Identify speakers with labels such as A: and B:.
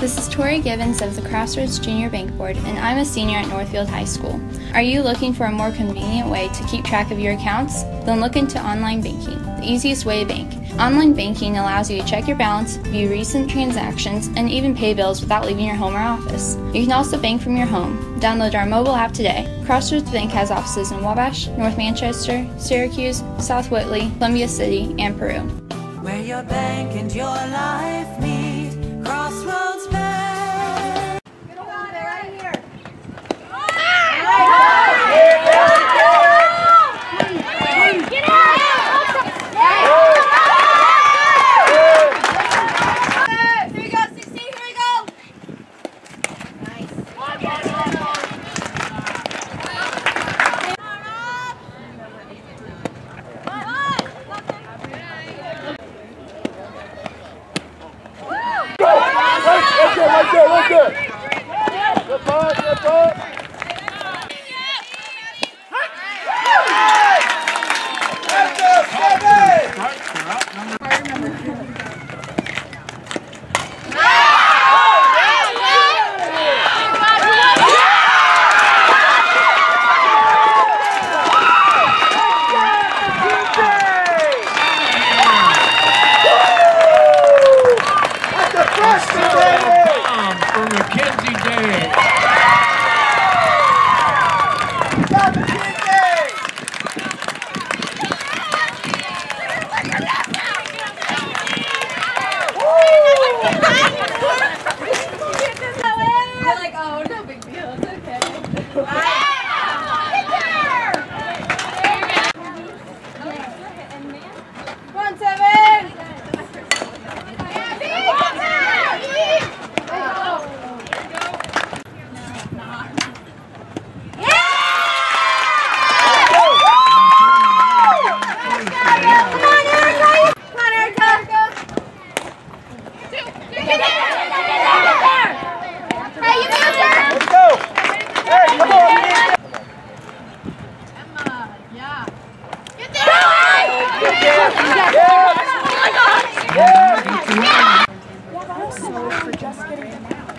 A: This is Tori Gibbons of the Crossroads Junior Bank Board, and I'm a senior at Northfield High School. Are you looking for a more convenient way to keep track of your accounts? Then look into online banking, the easiest way to bank. Online banking allows you to check your balance, view recent transactions, and even pay bills without leaving your home or office. You can also bank from your home. Download our mobile app today. Crossroads Bank has offices in Wabash, North Manchester, Syracuse, South Whitley, Columbia City, and Peru.
B: Where your bank and your life meet,
C: Right there, right there, good ball.
D: Mackenzie Day.
C: Yes!
E: Yes! Yes!
C: Yes!